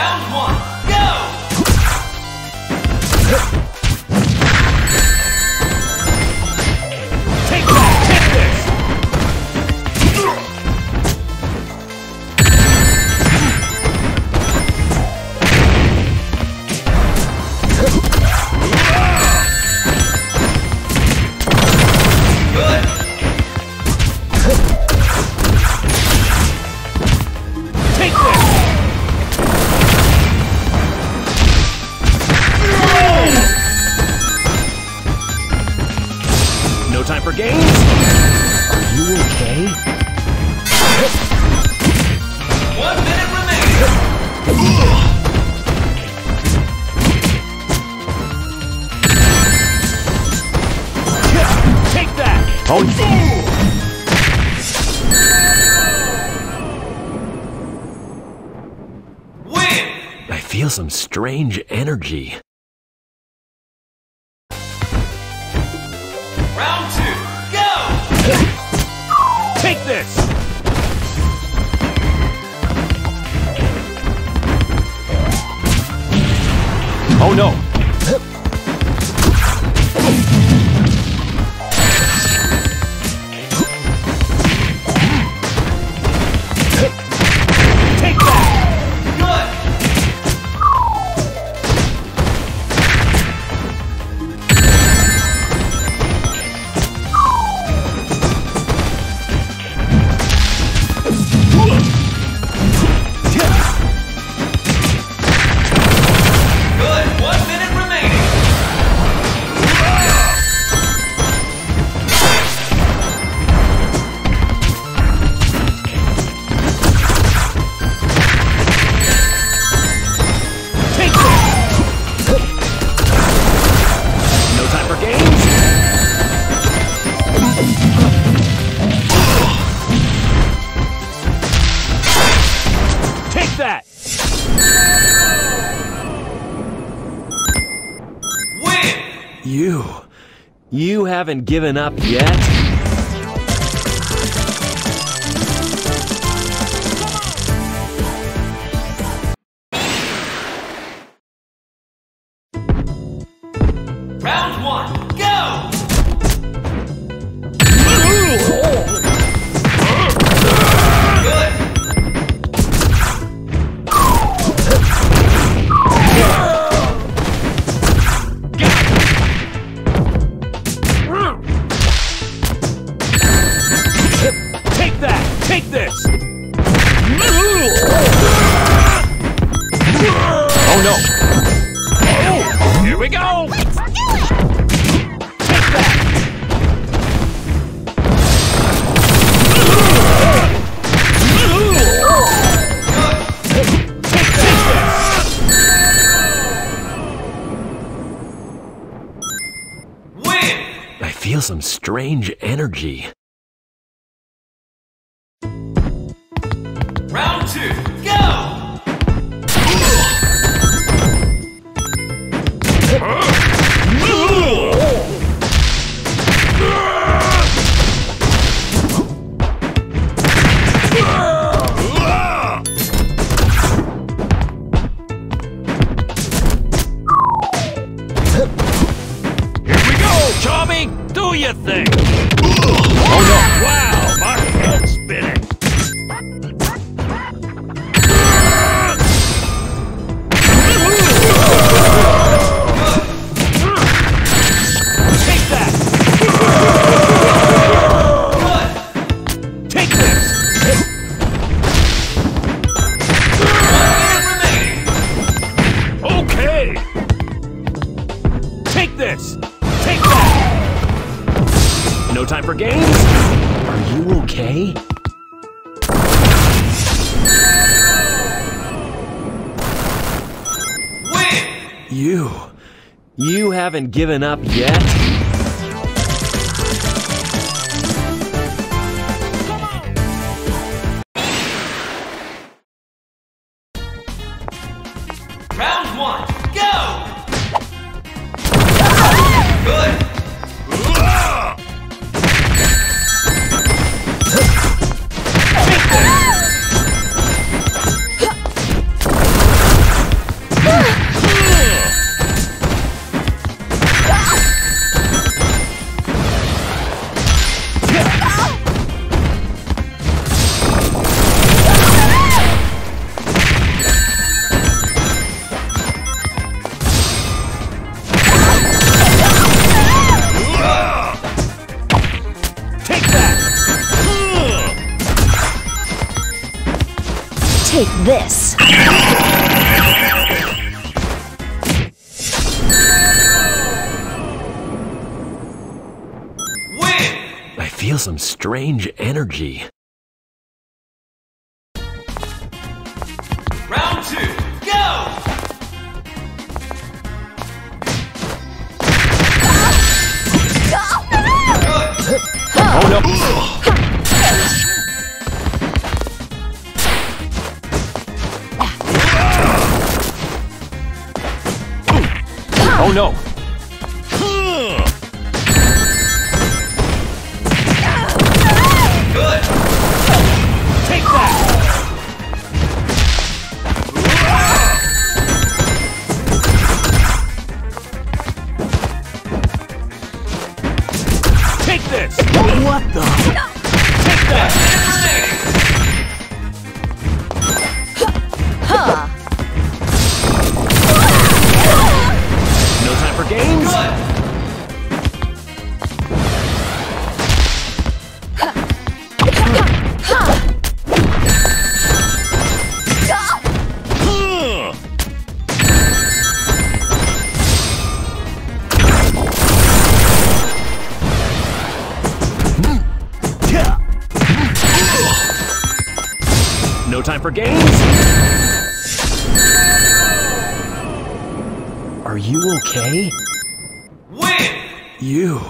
Round one, feel some strange energy. Round two, go! Take this! You haven't given up yet? Feel some strange energy. Do your thing! Oh no! Wow, my head's spinning! This! No time for games? Are you okay? Win! You. You haven't given up yet? Some strange energy. Round two, go! Oh no! Oh no! For games? Are you okay? Win! You.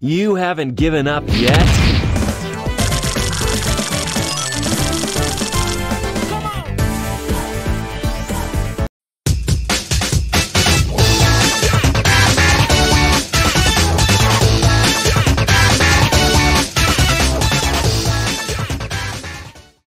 You haven't given up yet?